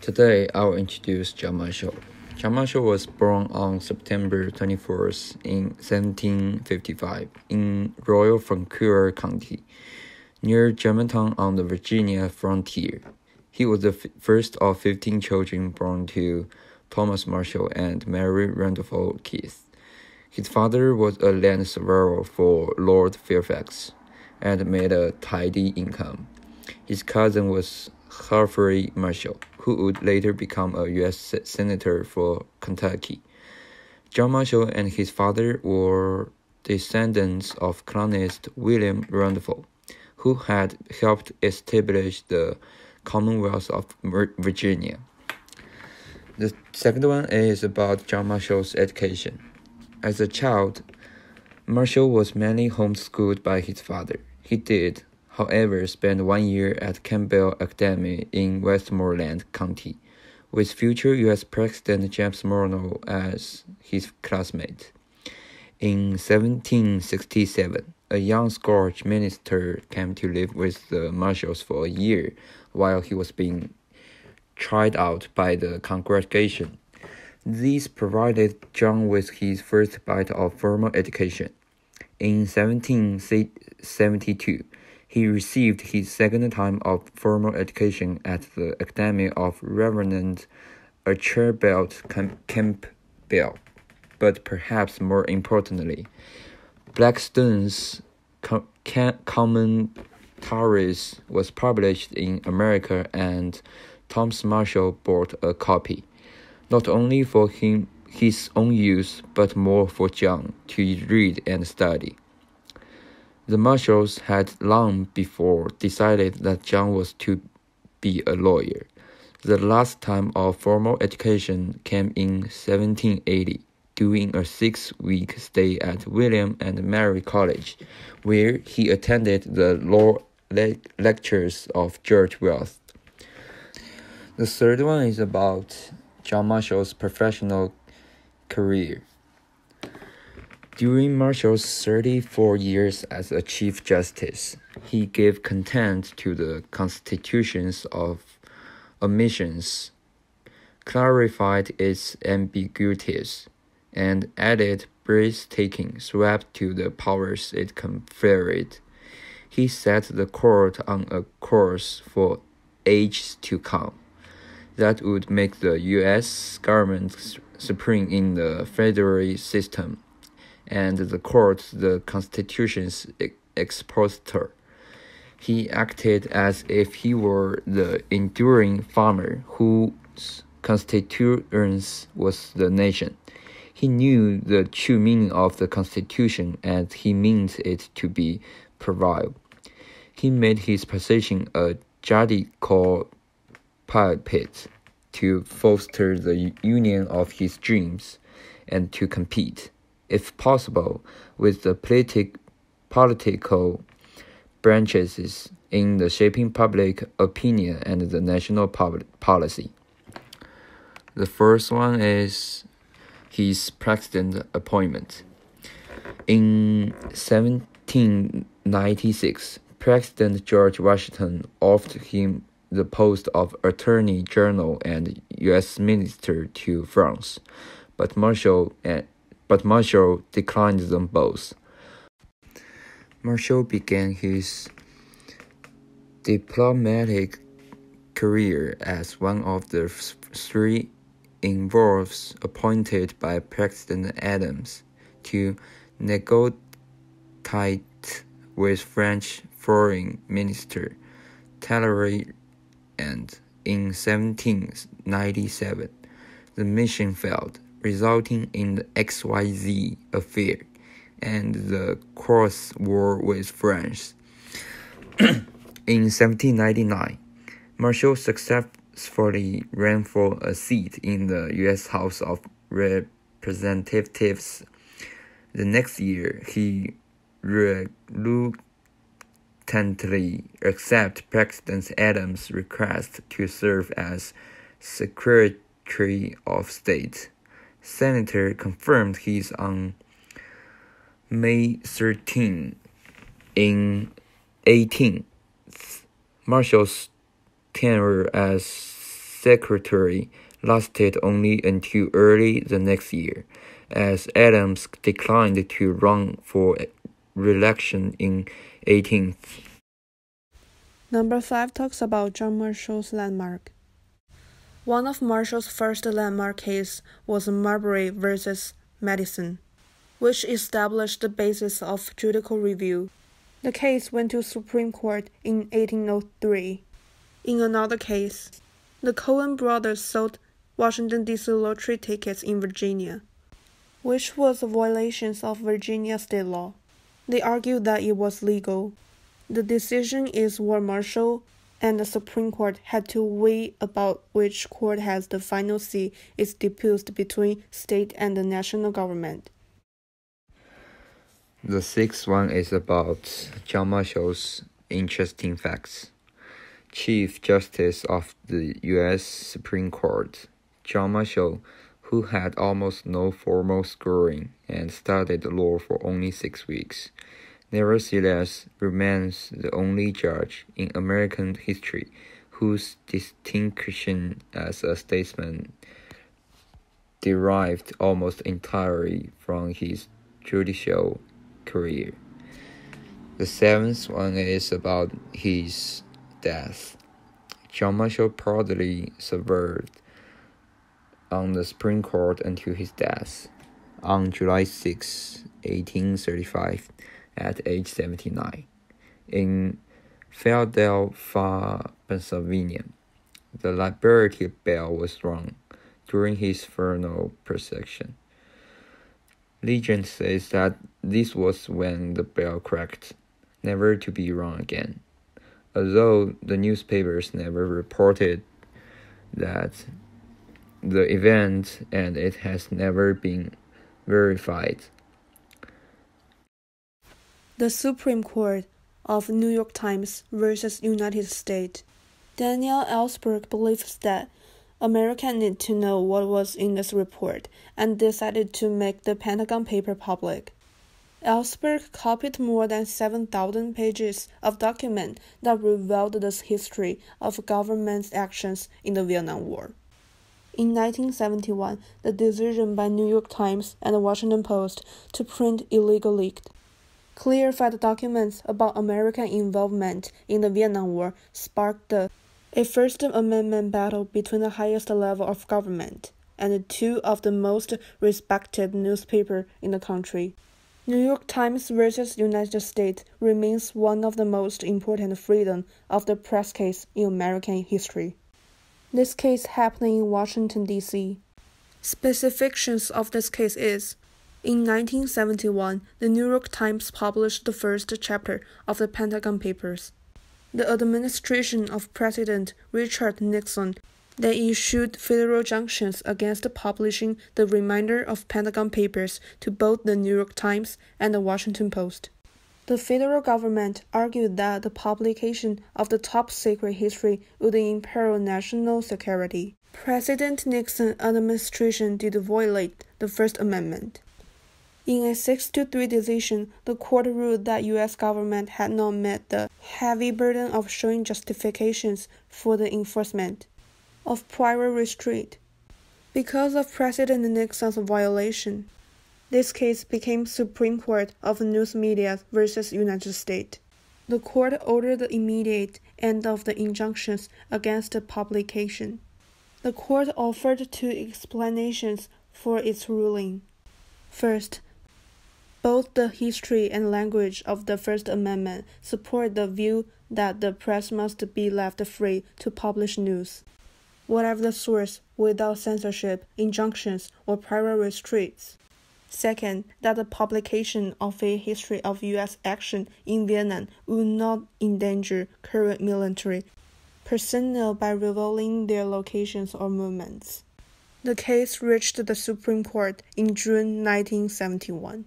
Today, I'll introduce John Marshall. John Marshall was born on September 24th in 1755 in Royal Fauquier County, near Germantown on the Virginia frontier. He was the first of 15 children born to Thomas Marshall and Mary Randolph Keith. His father was a land surveyor for Lord Fairfax and made a tidy income. His cousin was Humphrey Marshall, who would later become a U.S. Senator for Kentucky. John Marshall and his father were descendants of colonist William Randolph, who had helped establish the Commonwealth of Virginia. The second one is about John Marshall's education. As a child, Marshall was mainly homeschooled by his father. He did, however, spend one year at Campbell Academy in Westmoreland County, with future U.S. President James Monroe as his classmate. In 1767, a young Scotch minister came to live with the Marshalls for a year while he was being tried out by the congregation. This provided John with his first bite of formal education. In 1772, he received his second time of formal education at the Academy of Reverend Archibald Campbell. But perhaps more importantly, Blackstone's Commentaries was published in America and Thomas Marshall bought a copy, not only for him his own use, but more for John to read and study. The Marshalls had long before decided that John was to be a lawyer. The last time of formal education came in 1780 during a six week stay at William and Mary College, where he attended the law le lectures of George Wythe. The third one is about John Marshall's professional career. During Marshall's 34 years as a Chief Justice, he gave content to the constitutions of omissions, clarified its ambiguities, and added breathtaking sweep to the powers it conferred. He set the court on a course for ages to come that would make the U.S. government supreme in the federal system, and the court the Constitution's expositor. He acted as if he were the enduring farmer whose constituents was the nation. He knew the true meaning of the Constitution and he meant it to be prevail. He made his position a judicial pulpit to foster the union of his dreams and to compete, if possible, with the politic, political branches in the shaping public opinion and the national public policy. The first one is his president appointment. In 1796, President George Washington offered him the post of Attorney General and U.S. Minister to France, but Marshall, but Marshall declined them both. Marshall began his diplomatic career as one of the three envoys appointed by President Adams to negotiate with French Foreign Minister Talleyrand and in 1797, the mission failed, resulting in the XYZ affair and the cross war with France. in 1799, Marshall successfully ran for a seat in the U.S. House of Representatives. The next year, he reluctantly accepted President Adams' request to serve as Secretary of State. Senator confirmed his on May 13 in 18. Marshall's tenure as secretary lasted only until early the next year, as Adams declined to run for re-election in 18th. Number 5 talks about John Marshall's landmark. One of Marshall's first landmark cases was Marbury versus Madison, which established the basis of judicial review. The case went to Supreme Court in 1803. In another case, the Cohen brothers sold Washington D.C. lottery tickets in Virginia, which was a violation of Virginia state law. They argued that it was legal. The decision is what Marshall and the Supreme Court had to weigh about which court has the final say is dispute between state and the national government. The sixth one is about John Marshall's interesting facts. Chief Justice of the U.S. Supreme Court, John Marshall, who had almost no formal schooling and studied law for only six weeks, nevertheless remains the only judge in American history whose distinction as a statesman derived almost entirely from his judicial career. The seventh one is about his death. John Marshall proudly served on the Supreme Court until his death on July 6, 1835, at age 79, in Philadelphia, Pennsylvania. The Liberty Bell was rung during his funeral procession. Legend says that this was when the bell cracked, never to be rung again. Although the newspapers never reported that the event and it has never been verified. The Supreme Court of New York Times versus United States. Daniel Ellsberg believes that America needed to know what was in this report and decided to make the Pentagon paper public. Ellsberg copied more than 7,000 pages of documents that revealed the history of government's actions in the Vietnam War. In 1971, the decision by New York Times and the Washington Post to print illegal leaked clarified documents about American involvement in the Vietnam War sparked a First Amendment battle between the highest level of government and two of the most respected newspapers in the country. New York Times versus United States remains one of the most important freedom of the press case in American history. This case happened in Washington, D.C. Specifications of this case is in 1971, the New York Times published the first chapter of the Pentagon Papers. The administration of President Richard Nixon then issued federal injunctions against publishing the remainder of Pentagon Papers to both the New York Times and the Washington Post. The federal government argued that the publication of the top secret history would imperil national security. President Nixon's administration did violate the First Amendment. In a 6 to 3 decision, the court ruled that US government had not met the heavy burden of showing justifications for the enforcement of prior restraint. Because of President Nixon's violation, this case became Supreme Court of News Media versus United States. The court ordered the immediate end of the injunctions against the publication. The court offered two explanations for its ruling. First, both the history and language of the First Amendment support the view that the press must be left free to publish news, whatever the source, without censorship, injunctions, or prior restraints. Second, that the publication of a history of U.S. action in Vietnam would not endanger current military personnel by revealing their locations or movements. The case reached the Supreme Court in June 1971.